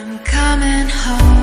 I'm coming home.